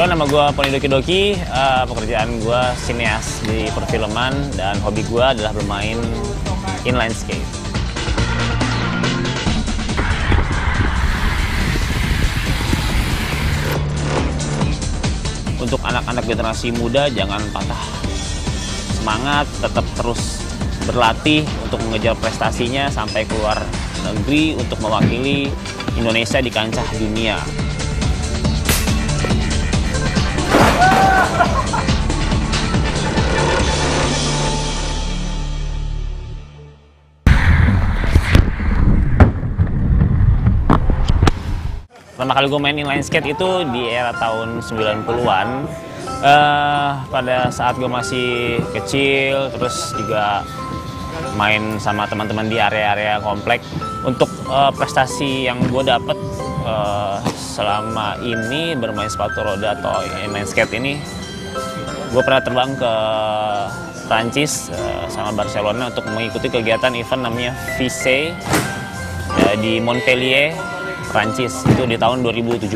Halo, nama gue Poni Doki Doki. Uh, pekerjaan gue sineas di perfilman dan hobi gue adalah bermain inline skate. Untuk anak-anak generasi muda jangan patah semangat, tetap terus berlatih untuk mengejar prestasinya sampai keluar negeri untuk mewakili Indonesia di kancah dunia. Pertama kali gue main inline skate itu di era tahun 90-an. Uh, pada saat gue masih kecil, terus juga main sama teman-teman di area-area komplek. Untuk uh, prestasi yang gue dapet uh, selama ini bermain sepatu roda atau inline skate ini, gue pernah terbang ke Prancis sama Barcelona untuk mengikuti kegiatan event namanya uh, di Montpellier Prancis itu di tahun 2017.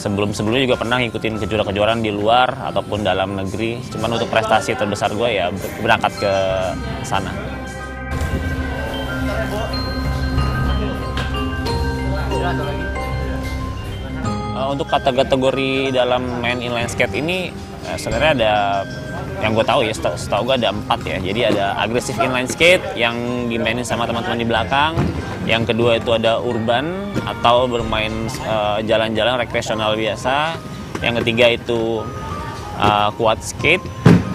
Sebelum-sebelumnya juga pernah ngikutin kejuaraan-kejuaraan di luar ataupun dalam negeri. Cuman untuk prestasi terbesar gue ya berangkat ke sana. Uh, untuk kategori dalam main inline skate ini uh, sebenarnya ada yang gue tahu ya setahu gue ada empat ya. Jadi ada agresif inline skate yang dimainin sama teman-teman di belakang. Yang kedua itu ada urban atau bermain jalan-jalan uh, rekreasional biasa. Yang ketiga itu uh, quad skate.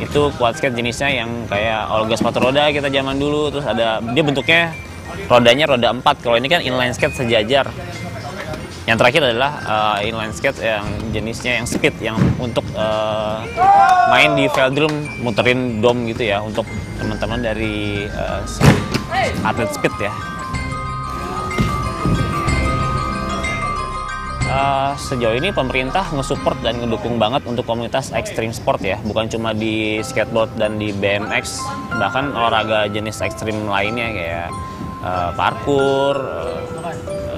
Itu quad skate jenisnya yang kayak olga sepatu roda kita zaman dulu. Terus ada dia bentuknya rodanya roda empat. Kalau ini kan inline skate sejajar. Yang terakhir adalah uh, inline skate yang jenisnya yang speed yang untuk uh, main di velodrome muterin dom gitu ya untuk teman-teman dari uh, atlet speed ya. Uh, sejauh ini pemerintah nge-support dan ngedukung banget untuk komunitas extreme sport ya, bukan cuma di skateboard dan di BMX, bahkan olahraga jenis ekstrim lainnya kayak uh, parkour, uh,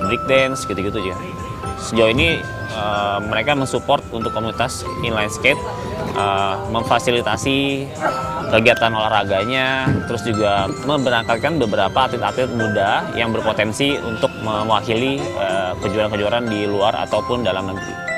breakdance gitu-gitu aja. Sejauh ini uh, mereka mensupport untuk komunitas inline skate, uh, memfasilitasi kegiatan olahraganya, terus juga memberangkatkan beberapa atlet-atlet muda yang berpotensi untuk mewakili uh, kejuaraan-kejuaraan di luar ataupun dalam negeri.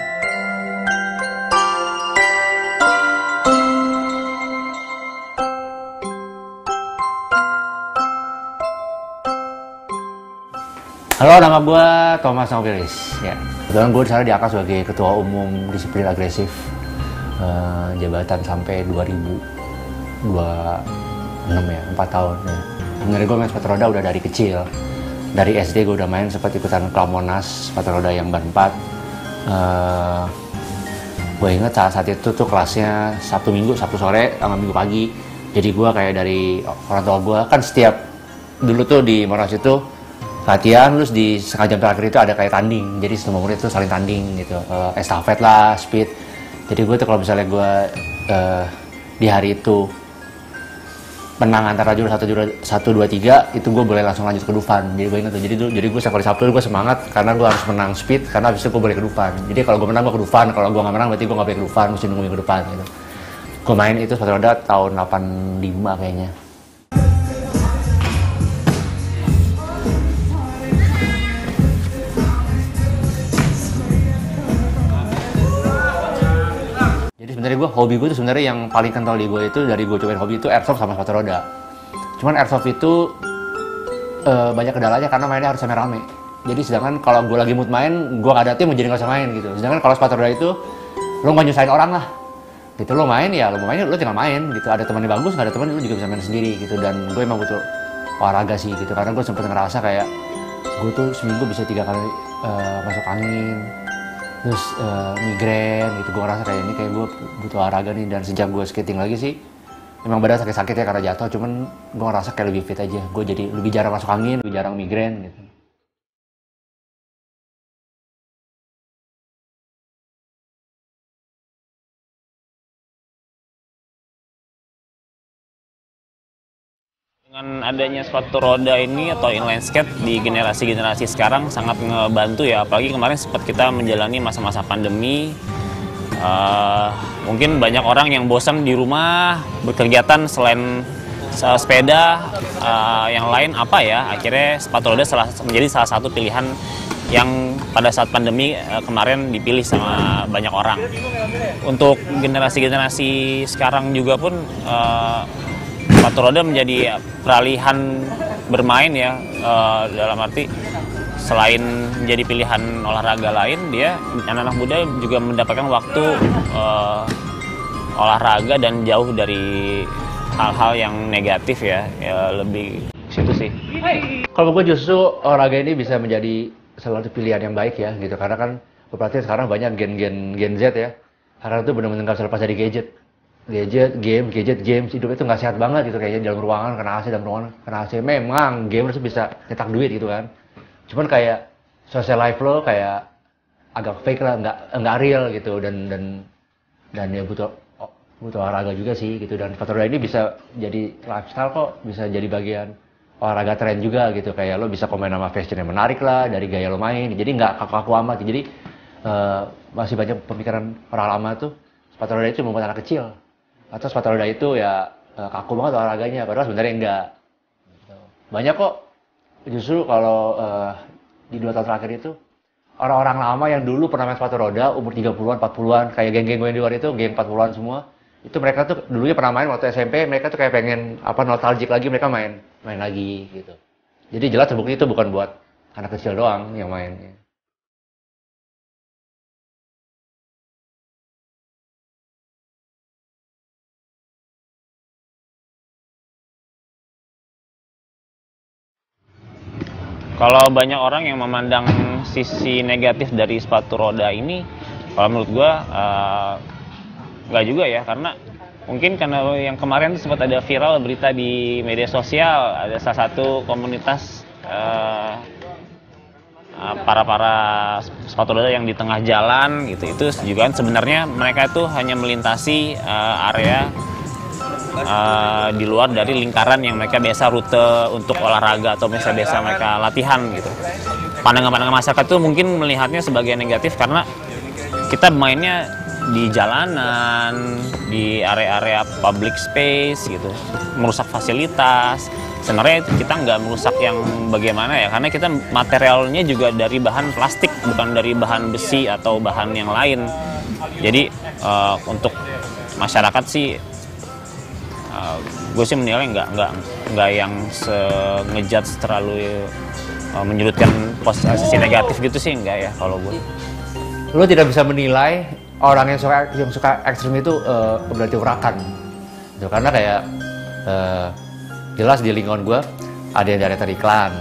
Halo, nama gue Thomas Novilis. Ya, kebetulan gue di sana diangkat sebagai Ketua Umum Disiplin Agresif uh, jabatan sampai 2026 ya, 4 tahun. Ya. Sebenarnya gue main sepatu roda udah dari kecil. Dari SD gue udah main seperti ikutan Klamonas, sepatu roda yang ban 4. Uh, gue inget saat, saat itu tuh kelasnya Sabtu Minggu, Sabtu sore sama Minggu pagi. Jadi gue kayak dari orang tua gue kan setiap dulu tuh di Monas itu latihan terus di setengah jam terakhir itu ada kayak tanding jadi semua murid itu saling tanding gitu uh, estafet lah speed jadi gue tuh kalau misalnya gue uh, di hari itu menang antara juara satu juara satu dua tiga itu gue boleh langsung lanjut ke Dufan. Jadi gue ingat tuh jadi jadi gue sekali Sabtu gue semangat karena gue harus menang speed karena habis itu gue boleh ke Dufan. Jadi kalau gue menang gue ke Dufan kalau gue nggak menang berarti gue nggak boleh ke Dufan mesti nunggu ke depan gitu. Gue main itu sepatu roda tahun 85 kayaknya sebenarnya gue hobi gue itu sebenarnya yang paling kental di gue itu dari gue cobain hobi itu airsoft sama sepatu roda. Cuman airsoft itu uh, banyak kendalanya karena mainnya harus rame-rame. Jadi sedangkan kalau gue lagi mood main, gue gak ada tim jadi gak usah main gitu. Sedangkan kalau sepatu roda itu lo gak nyusahin orang lah. Gitu lo main ya, lo mau main lo tinggal main gitu. Ada temannya bagus, gak ada teman lo juga bisa main sendiri gitu. Dan gue emang butuh olahraga sih gitu. Karena gue sempet ngerasa kayak gue tuh seminggu bisa tiga kali uh, masuk angin, terus uh, migrain gitu gue ngerasa kayak ini kayak gue butuh olahraga nih dan sejak gue skating lagi sih emang badan sakit-sakit ya karena jatuh cuman gue ngerasa kayak lebih fit aja. Gue jadi lebih jarang masuk angin lebih jarang migrain gitu Dengan adanya sepatu roda ini atau inline skate di generasi-generasi sekarang sangat ngebantu ya. Apalagi kemarin sempat kita menjalani masa-masa pandemi. Uh, mungkin banyak orang yang bosan di rumah berkegiatan selain uh, sepeda, uh, yang lain apa ya? Akhirnya sepatu roda salah, menjadi salah satu pilihan yang pada saat pandemi uh, kemarin dipilih sama banyak orang. Untuk generasi-generasi sekarang juga pun uh, sepatu roda menjadi peralihan bermain ya uh, dalam arti selain menjadi pilihan olahraga lain dia anak-anak muda juga mendapatkan waktu uh, olahraga dan jauh dari hal-hal yang negatif ya, ya lebih situ sih. Kalau gue justru olahraga ini bisa menjadi salah satu pilihan yang baik ya gitu. Karena kan berarti sekarang banyak gen-gen Gen Z ya. Karena itu benar-benar nggak terlepas dari gadget gadget, game, gadget, games, hidup itu nggak sehat banget gitu kayaknya dalam ruangan kena AC dalam ruangan kena AC. Memang game harus bisa nyetak duit gitu kan. Cuman kayak social life lo kayak agak fake lah, nggak nggak real gitu dan dan dan ya butuh butuh olahraga juga sih gitu. Dan faktor ini bisa jadi lifestyle kok bisa jadi bagian olahraga tren juga gitu. Kayak lo bisa komen sama fashion yang menarik lah dari gaya lo main. Jadi nggak kaku-kaku amat. Jadi uh, masih banyak pemikiran orang lama tuh sepatu roda itu membuat anak kecil atau sepatu roda itu ya eh, kaku banget olahraganya padahal sebenarnya enggak. Banyak kok justru kalau uh, di dua tahun terakhir itu orang-orang lama yang dulu pernah main sepatu roda umur 30-an 40-an kayak geng-geng gue di luar itu geng 40-an semua itu mereka tuh dulunya pernah main waktu SMP mereka tuh kayak pengen apa nostalgic lagi mereka main main lagi gitu. Jadi jelas terbukti itu bukan buat anak kecil doang yang main Kalau banyak orang yang memandang sisi negatif dari sepatu roda ini, kalau menurut gue uh, nggak juga ya, karena mungkin karena yang kemarin sempat ada viral berita di media sosial, ada salah satu komunitas uh, para para sepatu roda yang di tengah jalan gitu. Itu juga kan sebenarnya mereka itu hanya melintasi uh, area uh, di luar dari lingkaran yang mereka biasa rute untuk olahraga atau biasa biasa mereka latihan gitu. Pandangan-pandangan masyarakat itu mungkin melihatnya sebagai negatif karena kita mainnya di jalanan, di area-area public space gitu, merusak fasilitas. Sebenarnya kita nggak merusak yang bagaimana ya, karena kita materialnya juga dari bahan plastik, bukan dari bahan besi atau bahan yang lain. Jadi uh, untuk masyarakat sih uh, gue sih menilai nggak nggak nggak yang ngejat terlalu uh, menyudutkan posisi negatif gitu sih enggak ya kalau gue. Lo tidak bisa menilai orang yang suka yang suka ekstrim itu uh, berarti urakan, gitu. karena kayak uh, jelas di lingkungan gue ada yang director iklan,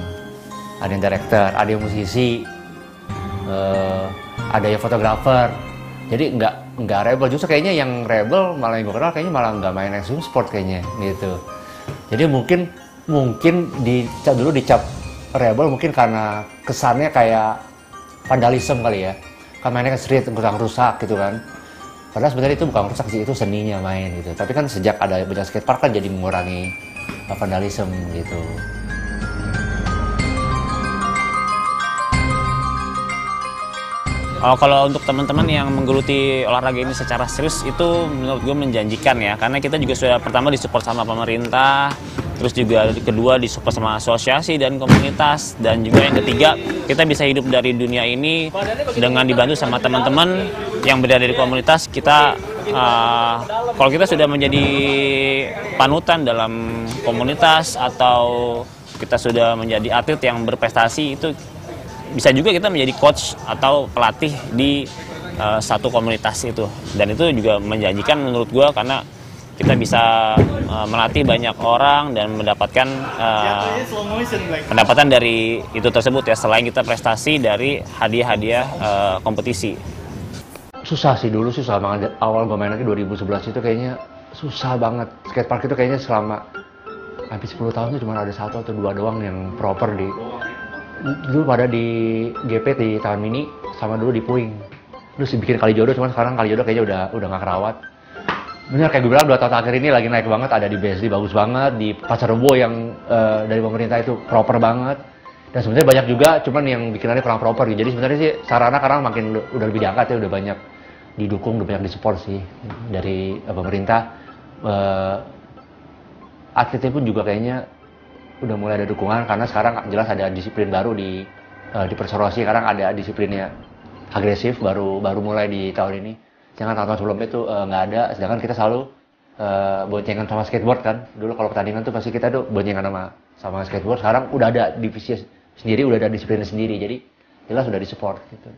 ada yang director, ada yang musisi, uh, ada yang fotografer, jadi nggak nggak rebel. Justru kayaknya yang rebel malah yang gue kenal kayaknya malah nggak main extreme sport kayaknya gitu. Jadi mungkin mungkin dicap dulu dicap rebel mungkin karena kesannya kayak vandalisme kali ya. Kan mainnya ke street kurang rusak gitu kan. Padahal sebenarnya itu bukan rusak sih itu seninya main gitu. Tapi kan sejak ada banyak skatepark kan jadi mengurangi vandalisme gitu Oh, kalau untuk teman-teman yang menggeluti olahraga ini secara serius itu menurut gue menjanjikan ya. Karena kita juga sudah pertama disupport sama pemerintah terus juga kedua disupport sama asosiasi dan komunitas dan juga yang ketiga kita bisa hidup dari dunia ini dengan dibantu sama teman-teman yang berada di komunitas. Kita uh, kalau kita sudah menjadi panutan dalam komunitas atau kita sudah menjadi atlet yang berprestasi itu bisa juga kita menjadi coach atau pelatih di uh, satu komunitas itu. Dan itu juga menjanjikan menurut gue karena kita bisa uh, melatih banyak orang dan mendapatkan uh, pendapatan dari itu tersebut ya selain kita prestasi dari hadiah-hadiah uh, kompetisi. Susah sih dulu susah banget. Awal gue main lagi 2011 itu kayaknya susah banget. Skatepark itu kayaknya selama hampir 10 tahun itu cuma ada satu atau dua doang yang proper di dulu pada di GP di tahun ini sama dulu di Puing terus bikin kali jodoh cuman sekarang kali jodoh kayaknya udah udah nggak kerawat Bener kayak gue bilang dua tahun terakhir ini lagi naik banget, ada di BSD bagus banget, di Pasar Rebo yang uh, dari pemerintah itu proper banget. Dan sebenarnya banyak juga, cuman yang bikinannya kurang proper gitu. Jadi sebenarnya sih sarana karena makin udah lebih diangkat ya, udah banyak didukung, udah banyak disupport sih dari uh, pemerintah. Uh, atletnya pun juga kayaknya udah mulai ada dukungan karena sekarang jelas ada disiplin baru di uh, di Persorosi sekarang ada disiplinnya agresif baru baru mulai di tahun ini. Jangan tahun-tahun sebelumnya itu eh, nggak uh, ada sedangkan kita selalu uh, boncengan sama skateboard kan. Dulu kalau pertandingan tuh pasti kita tuh boncengan sama sama skateboard. Sekarang udah ada divisi sendiri udah ada disiplin sendiri. Jadi jelas sudah disupport gitu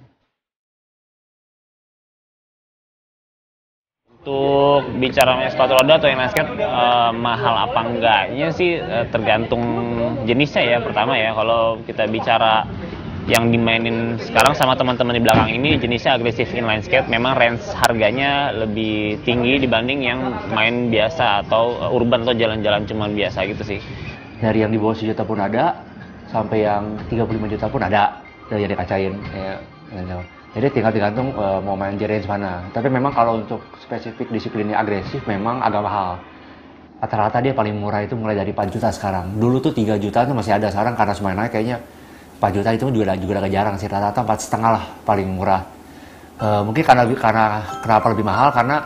Untuk bicara sepatu roda atau yang skate uh, mahal apa enggaknya sih uh, tergantung jenisnya ya pertama ya. Kalau kita bicara yang dimainin sekarang sama teman-teman di belakang ini jenisnya agresif inline skate memang range harganya lebih tinggi dibanding yang main biasa atau urban atau jalan-jalan cuma biasa gitu sih. Dari yang di bawah sejuta pun ada sampai yang 35 juta pun ada. Dari yang dikacain ya, jadi tinggal tergantung uh, mau main range mana. Tapi memang kalau untuk spesifik disiplinnya agresif memang agak mahal. Rata-rata dia paling murah itu mulai dari 4 juta sekarang. Dulu tuh 3 juta tuh masih ada sekarang karena semuanya naik kayaknya 4 juta itu juga juga agak jarang sih. Rata-rata empat setengah lah paling murah. Uh, mungkin karena karena kenapa lebih mahal? Karena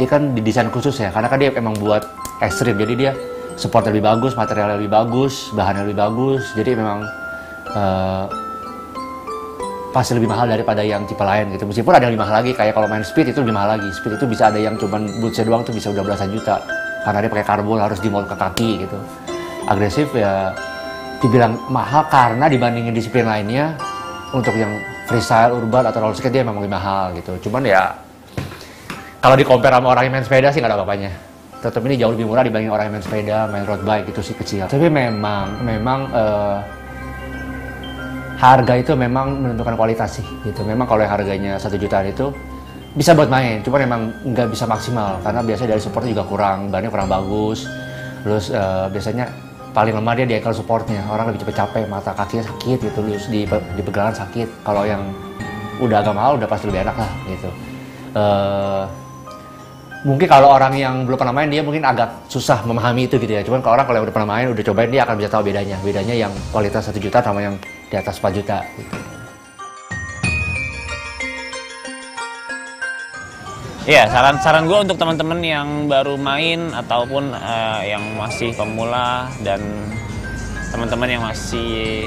dia kan didesain khusus ya. Karena kan dia emang buat ekstrim. Jadi dia support lebih bagus materialnya lebih bagus bahannya lebih bagus. Jadi memang uh, pasti lebih mahal daripada yang tipe lain gitu meskipun ada yang lebih mahal lagi kayak kalau main speed itu lebih mahal lagi speed itu bisa ada yang cuman bootsnya doang tuh bisa udah belasan juta karena dia pakai karbon harus dimol ke kaki gitu agresif ya dibilang mahal karena dibandingin disiplin lainnya untuk yang freestyle, urban atau roller skate dia memang lebih mahal gitu. Cuman ya kalau di compare sama orang yang main sepeda sih nggak ada apa-apanya. Tetap ini jauh lebih murah dibanding orang yang main sepeda, main road bike itu sih kecil. Tapi memang memang uh, harga itu memang menentukan kualitas sih gitu. Memang kalau harganya satu jutaan itu bisa buat main, cuma memang nggak bisa maksimal. Karena biasanya dari support juga kurang, bannya kurang bagus. Terus uh, biasanya paling lemah dia di ankle supportnya. Orang lebih cepet capek mata kakinya sakit gitu. Terus di di pegangan sakit. Kalau yang udah agak mahal udah pasti lebih enak lah gitu. Uh, mungkin kalau orang yang belum pernah main dia mungkin agak susah memahami itu gitu ya. Cuman kalau orang kalau yang udah pernah main udah cobain dia akan bisa tahu bedanya. Bedanya yang kualitas satu juta sama yang di atas 4 juta gitu. Iya, saran-saran gue untuk teman-teman yang baru main ataupun uh, yang masih pemula dan teman-teman yang masih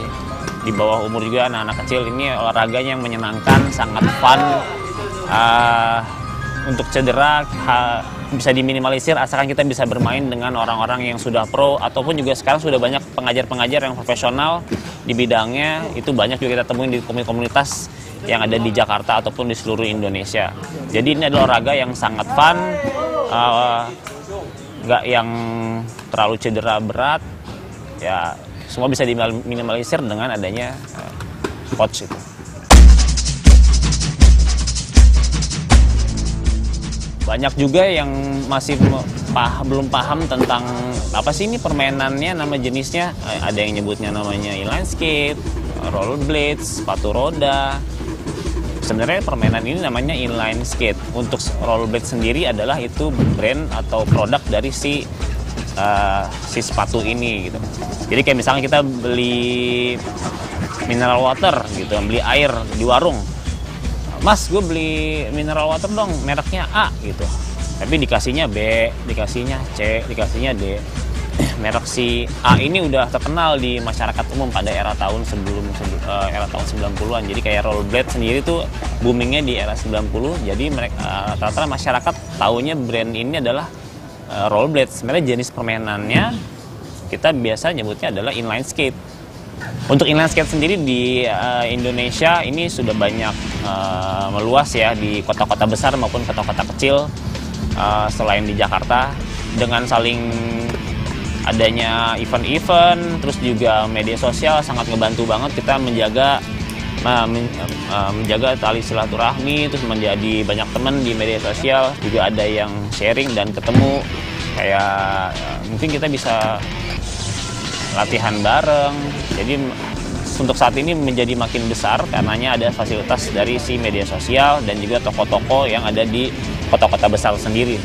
di bawah umur juga anak-anak kecil ini olahraganya yang menyenangkan, sangat fun. Uh, untuk cedera ha, bisa diminimalisir asalkan kita bisa bermain dengan orang-orang yang sudah pro ataupun juga sekarang sudah banyak pengajar-pengajar yang profesional di bidangnya itu banyak juga kita temuin di komunitas yang ada di Jakarta ataupun di seluruh Indonesia. Jadi ini adalah olahraga yang sangat fun, uh, nggak yang terlalu cedera berat, ya semua bisa diminimalisir dengan adanya uh, coach itu. Banyak juga yang masih pah belum paham tentang apa sih ini permainannya, nama jenisnya. Eh, ada yang nyebutnya namanya inline skate, rollerblades, sepatu roda, sebenarnya permainan ini namanya inline skate. Untuk rollerblade sendiri adalah itu brand atau produk dari si uh, si sepatu ini gitu. Jadi kayak misalnya kita beli mineral water gitu, beli air di warung. Mas, gue beli mineral water dong, mereknya A gitu. Tapi dikasihnya B, dikasihnya C, dikasihnya D merek si A ini udah terkenal di masyarakat umum pada era tahun sebelum uh, era tahun 90-an. Jadi kayak rollerblade sendiri tuh boomingnya di era 90. Jadi mereka uh, rata-rata masyarakat taunya brand ini adalah uh, rollerblade. Sebenarnya jenis permainannya kita biasa nyebutnya adalah inline skate. Untuk inline skate sendiri di uh, Indonesia ini sudah banyak uh, meluas ya di kota-kota besar maupun kota-kota kecil. Uh, selain di Jakarta dengan saling adanya event-event terus juga media sosial sangat ngebantu banget kita menjaga menjaga tali silaturahmi terus menjadi banyak teman di media sosial. Juga ada yang sharing dan ketemu. Kayak mungkin kita bisa latihan bareng. Jadi untuk saat ini menjadi makin besar karenanya ada fasilitas dari si media sosial dan juga toko-toko yang ada di kota-kota besar sendiri.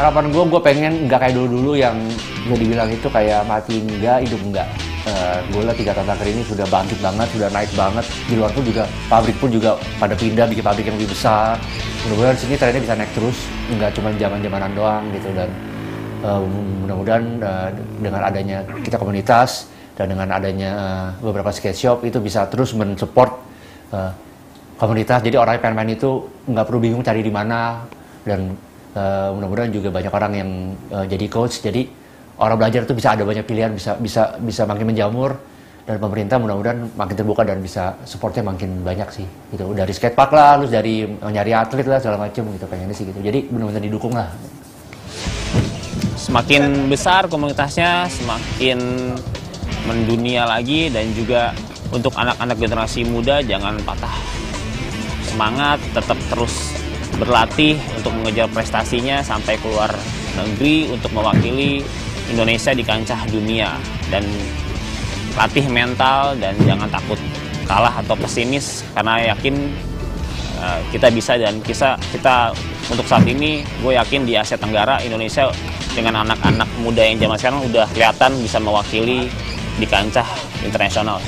Harapan gue, gue pengen nggak kayak dulu-dulu yang gue dibilang itu kayak mati enggak, hidup enggak uh, gue lihat tiga tahun ini sudah bangkit banget sudah naik banget. Di luar pun juga pabrik pun juga pada pindah bikin pabrik yang lebih besar. Mudah-mudahan sini trennya bisa naik terus nggak cuma zaman zamanan doang gitu. Dan uh, mudah-mudahan uh, dengan adanya kita komunitas dan dengan adanya uh, beberapa skate shop itu bisa terus mensupport uh, komunitas. Jadi orang yang pengen main itu nggak perlu bingung cari di mana. Dan uh, mudah-mudahan juga banyak orang yang uh, jadi coach. Jadi orang belajar itu bisa ada banyak pilihan bisa bisa bisa makin menjamur. Dan pemerintah mudah-mudahan makin terbuka dan bisa supportnya makin banyak sih gitu. Dari skatepark lah terus dari nyari atlet lah segala macam gitu pengennya sih gitu. Jadi benar-benar didukung lah. Semakin besar komunitasnya semakin mendunia lagi dan juga untuk anak-anak generasi muda jangan patah semangat, tetap terus berlatih untuk mengejar prestasinya sampai keluar negeri untuk mewakili Indonesia di kancah dunia dan latih mental dan jangan takut kalah atau pesimis karena yakin uh, kita bisa dan kita kita untuk saat ini gue yakin di Asia Tenggara Indonesia dengan anak-anak muda yang zaman sekarang udah kelihatan bisa mewakili di kancah internasional.